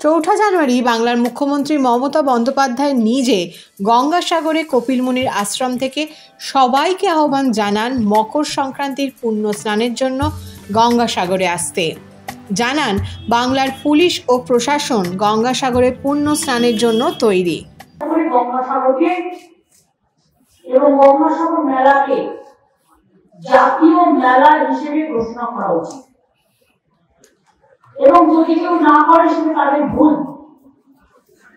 চৌঠা জানুয়ারি বাংলার মুখ্যমন্ত্রী মমতা বন্দ্যোপাধ্যায় নিজে গঙ্গাসাগরে কপিলমুনির আশ্রম থেকে সবাইকে আহ্বান জানান মকর সংক্রান্তির পুণ্য স্নানের জন্য গঙ্গাসাগরে আসতে। জানান, বাংলার পুলিশ ও প্রশাসন গঙ্গাসাগরে পুণ্য স্নানের জন্য তৈরি। এবং গঙ্গাসাগর মেলাকে জাতীয় মেলা হিসেবে ঘোষণা করা উচিত। এবং যদি কেউ না করে, সেটা তাদের ভুল।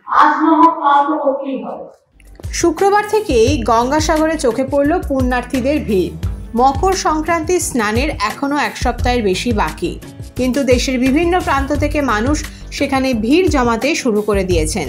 আজ না হোক, কাল তো করতেই হবে। শুক্রবার থেকেই গঙ্গাসাগরে চোখে পড়ল পুণ্যার্থীদের ভিড়। মকর সংক্রান্তি স্নানের এখনও এক সপ্তাহের বেশি বাকি। কিন্তু দেশের বিভিন্ন প্রান্ত থেকে মানুষ সেখানে ভিড় জমাতে শুরু করে দিয়েছেন।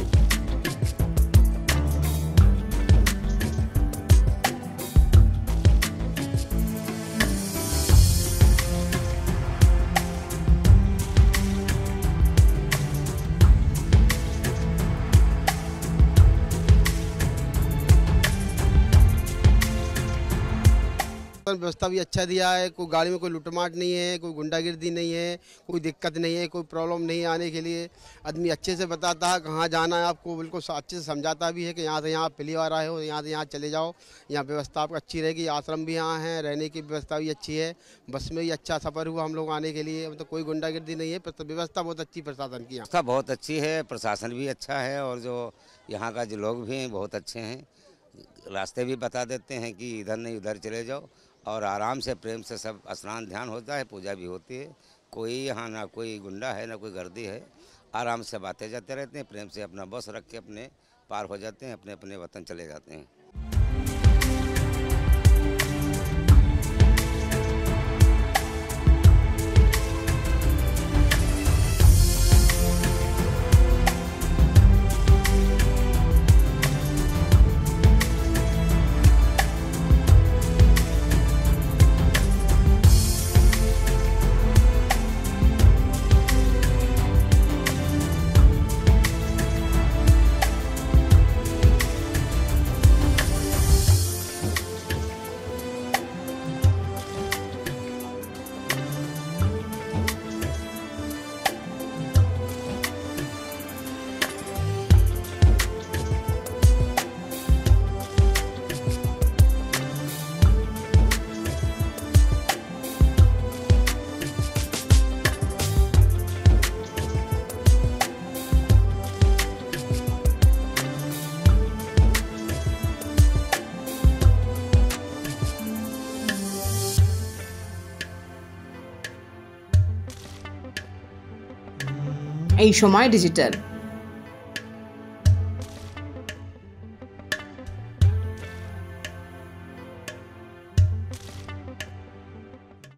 व्यवस्था भी अच्छा दिया है, कोई गाड़ी में कोई लुटमाट नहीं है, कोई गुंडागिर्दी नहीं है, कोई दिक्कत नहीं है, कोई प्रॉब्लम नहीं आने के लिए। आदमी अच्छे से बताता है कहाँ जाना है, आपको बिल्कुल अच्छे से समझाता भी है कि यहाँ से यहाँ पहली बार आए हो, यहाँ से यहाँ चले जाओ। यहाँ व्यवस्था आपको अच्छी रहेगी, आश्रम भी यहाँ है, रहने की व्यवस्था भी अच्छी है। बस में भी अच्छा सफ़र हुआ हम लोग आने के लिए मतलब कोई गुंडागिर्दी नहीं है व्यवस्था बहुत अच्छी प्रशासन की यहाँ बहुत अच्छी है, प्रशासन भी अच्छा है और जो यहाँ का जो लोग भी हैं, बहुत अच्छे हैं। रास्ते भी बता देते हैं कि इधर नहीं, उधर चले जाओ। और आराम से, प्रेम से सब स्नान ध्यान होता है, पूजा भी होती है। कोई यहाँ ना कोई गुंडा है, ना कोई गर्दी है। आराम से बातें जाते रहते हैं, प्रेम से अपना बस रख के अपने पार हो जाते हैं अपने अपने वतन चले जाते हैं। এই সময় ডিজিটাল